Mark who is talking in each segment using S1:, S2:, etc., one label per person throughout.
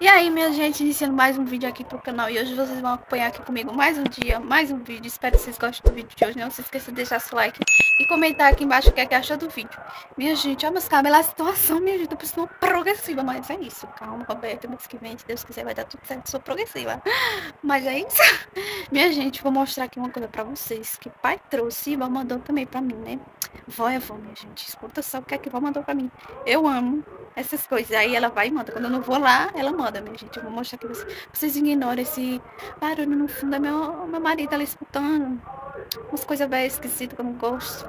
S1: E aí, minha gente, iniciando mais um vídeo aqui pro canal. E hoje vocês vão acompanhar aqui comigo mais um dia, mais um vídeo. Espero que vocês gostem do vídeo de hoje. Não se esqueça de deixar seu like e comentar aqui embaixo o que é que achou do vídeo. Minha gente, olha meus cabelos, a situação, minha gente, eu preciso progressiva. Mas é isso, calma, Roberto. Mês que vem, se Deus quiser, vai dar tudo certo. Sou progressiva. Mas é isso. Minha gente, vou mostrar aqui uma coisa pra vocês. Que pai trouxe e vó mandou também pra mim, né? Vó é vó, minha gente. Escuta só o que é que vó mandou pra mim. Eu amo essas coisas. Aí ela vai e manda. Quando eu não vou lá, ela manda, minha gente. Eu vou mostrar pra vocês. Vocês ignoram esse barulho no fundo. É meu, meu marido ali escutando. Umas coisas bem esquisitas que eu não gosto.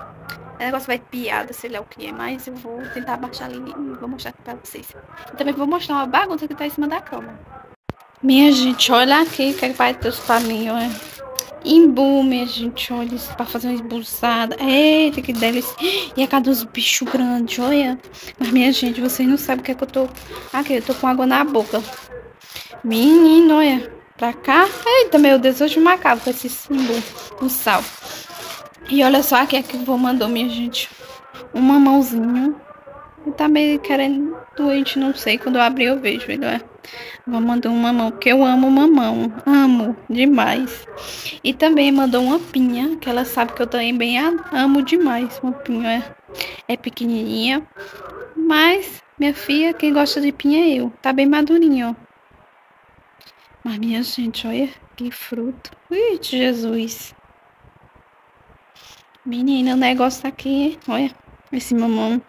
S1: O negócio vai piada, sei lá o que é. Mas eu vou tentar baixar ali e vou mostrar aqui pra vocês. Também vou mostrar uma bagunça que tá em cima da cama. Minha gente, olha aqui o que vai ter os palinhos, é. Imbu, minha gente, olha isso, pra fazer uma esbulsada. Eita, que delícia. E a cada dos bichos grandes, olha. Mas, minha gente, vocês não sabem o que é que eu tô... Aqui, eu tô com água na boca. Menino, olha. Pra cá. Eita, meu Deus, hoje me acabo com esse imbu, com sal. E olha só aqui é que vou mandou, minha gente. Um mamãozinho. Ele tá meio querendo doente, não sei. Quando eu abrir eu vejo, ele é. Vou mandar um mamão, porque eu amo mamão. Amo demais. E também mandou uma pinha, que ela sabe que eu também amo demais. Uma pinha é, é pequenininha. Mas, minha filha, quem gosta de pinha é eu. Tá bem madurinho, ó. Mas, minha gente, olha que fruto. Ui, Jesus. Menina, o negócio tá aqui, olha. Esse mamão.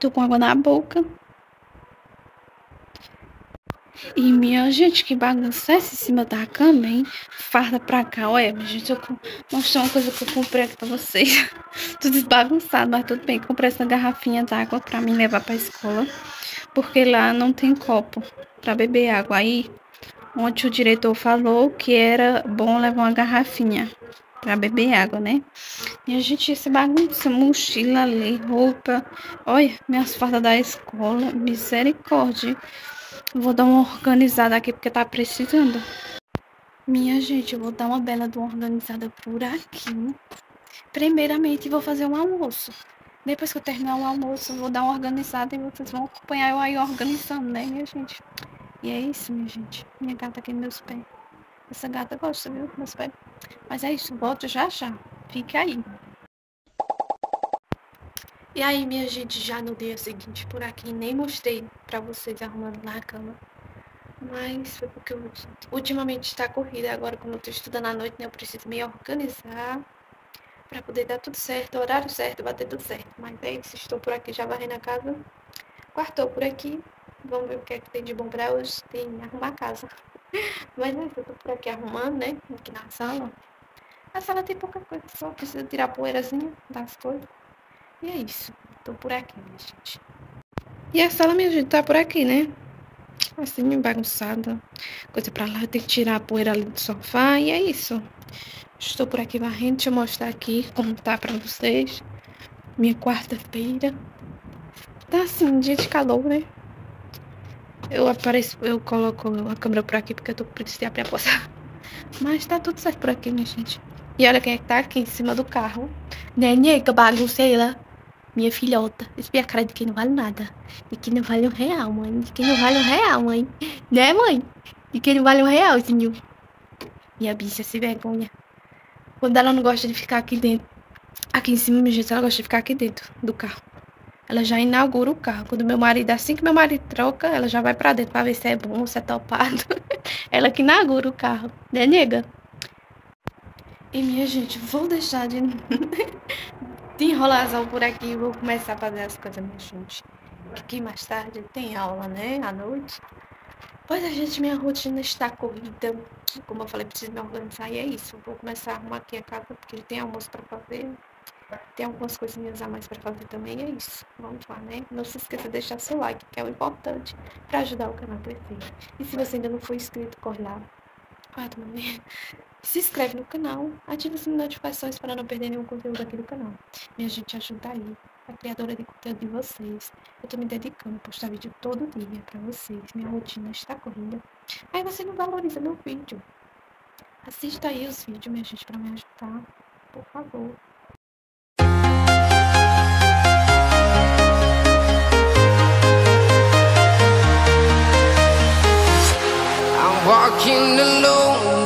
S1: Tô com água na boca. E minha gente, que bagunça é essa em cima da cama, hein? Farda pra cá, olha, gente, eu mostrar uma coisa que eu comprei aqui pra vocês. tudo bagunçado, mas tudo bem. Comprei essa garrafinha d'água pra mim levar pra escola. Porque lá não tem copo pra beber água. Aí, ontem o diretor falou que era bom levar uma garrafinha para beber água, né? E a gente essa bagunça, mochila ali, roupa. Olha, minhas fardas da escola, misericórdia. Vou dar uma organizada aqui porque tá precisando. Minha gente, eu vou dar uma bela de uma organizada por aqui. Primeiramente, vou fazer um almoço. Depois que eu terminar o almoço, eu vou dar uma organizada e vocês vão acompanhar eu aí organizando, né, minha gente? E é isso, minha gente. Minha gata aqui nos meus pés. Essa gata gosta, viu? Meus pés. Mas é isso, volto já já. Fica aí. E aí, minha gente, já no dia seguinte por aqui, nem mostrei pra vocês arrumando na cama. Mas foi porque eu, ultimamente está corrida. Agora, como eu tô estudando à noite, né, eu preciso me organizar pra poder dar tudo certo, horário certo, bater tudo certo. Mas é isso, estou por aqui já varrendo a casa. Quartou por aqui. Vamos ver o que é que tem de bom pra hoje. Tem arrumar a casa. Mas é isso, eu tô por aqui arrumando, né? Aqui na sala. A sala tem pouca coisa, só precisa tirar a poeirazinha das coisas. E é isso. Tô por aqui, minha gente. E a sala, minha gente, tá por aqui, né? Assim, bagunçada. Coisa pra lá, tenho que tirar a poeira ali do sofá. E é isso. Estou por aqui varrendo. Deixa eu mostrar aqui como tá pra vocês. Minha quarta-feira. Tá assim, dia de calor, né? Eu apareço, eu coloco a câmera por aqui porque eu tô precisando abrir a porta. Mas tá tudo certo por aqui, minha gente. E olha quem é que tá aqui em cima do carro. Nenê, que bagunceira. Minha filhota. Esse a cara de quem não vale nada. De quem não vale um real, mãe. De quem não vale um real, mãe. Né, mãe? De quem não vale um real, senhor. Minha bicha se vergonha. Quando ela não gosta de ficar aqui dentro. Aqui em cima, minha gente, ela gosta de ficar aqui dentro do carro. Ela já inaugura o carro. Quando meu marido, assim que meu marido troca, ela já vai pra dentro pra ver se é bom, se é topado. ela que inaugura o carro. Né, nega? E minha gente, vou deixar de, de enrolação por aqui. Vou começar a fazer as coisas, minha gente. Aqui mais tarde tem aula, né? À noite. Pois a gente, minha rotina está corrida. Como eu falei, preciso me organizar. E é isso. Vou começar a arrumar aqui a casa, porque tem almoço para fazer. Tem algumas coisinhas a mais para fazer também. É isso. Vamos lá, né? Não se esqueça de deixar seu like, que é o importante para ajudar o canal a crescer. E se você ainda não for inscrito, corre lá. Se inscreve no canal, ativa as notificações para não perder nenhum conteúdo aqui do canal. Minha gente, ajuda aí, a criadora de conteúdo de vocês. Eu tô me dedicando a postar vídeo todo dia para vocês. Minha rotina está corrida. Aí você não valoriza meu vídeo. Assista aí os vídeos, minha gente, para me ajudar. Por favor.
S2: walking alone,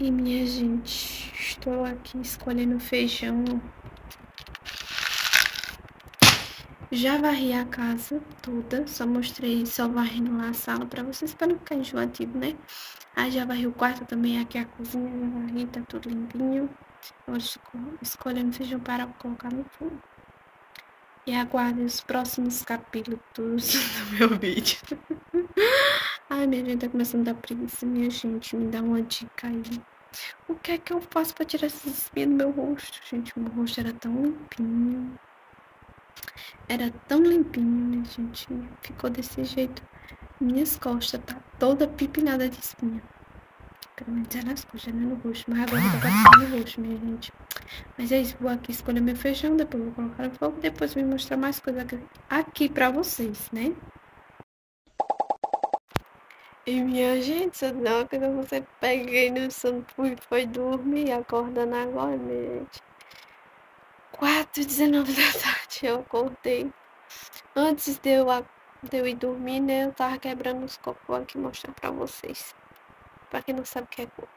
S1: E minha gente, estou aqui escolhendo feijão. Já varri a casa toda, só mostrei só varrendo lá a sala pra vocês, para não ficar enjoativo, né? Aí já varri o quarto também, aqui a cozinha, já varri, tá tudo limpinho. Agora estou escolhendo feijão para colocar no fogo. E aguardem os próximos capítulos do meu vídeo. Ai, minha gente, tá começando a dar preguiça, minha gente. Me dá uma dica aí. O que é que eu faço pra tirar essas espinhas do meu rosto? Gente, meu rosto era tão limpinho. Era tão limpinho, minha gente. Ficou desse jeito. Minhas costas tá toda pipinada de espinha. Pelo menos era nas costas, não é no rosto. Mas agora tá passando no rosto, minha gente. Mas é isso, vou aqui escolher meu feijão, depois vou colocar no fogo, depois vou mostrar mais coisas aqui, aqui pra vocês, né? E minha gente, se não, quando você peguei no sono, fui, foi dormir, acordando agora, minha gente. 4 e 19 da tarde eu acordei. Antes de eu, de eu ir dormir, né, eu tava quebrando os cocos. Aqui mostrar pra vocês. Pra quem não sabe o que é coco.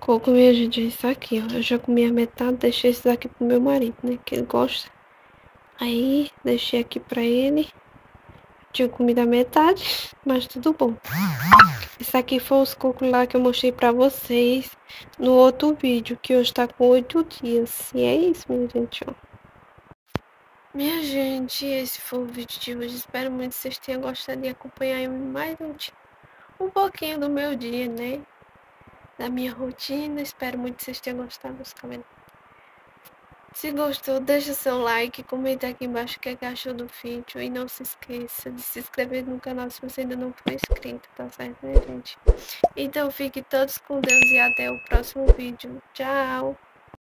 S1: Coco, minha gente, é isso aqui, ó. Eu já comi a metade, deixei esse daqui pro meu marido, né, que ele gosta. Aí, deixei aqui pra ele. Tinha comido a metade, mas tudo bom. Esse aqui foi os cocos lá que eu mostrei pra vocês no outro vídeo, que hoje tá com oito dias. E é isso, minha gente, ó. Minha gente, esse foi o vídeo de hoje. Espero muito que vocês tenham gostado de acompanhar mais um, um pouquinho do meu dia, né? Da minha rotina. Espero muito que vocês tenham gostado dos cabelos. Se gostou, deixa seu like, comenta aqui embaixo o que, é que achou do vídeo e não se esqueça de se inscrever no canal se você ainda não for inscrito, tá certo, né, gente? Então fiquem todos com Deus e até o próximo vídeo. Tchau!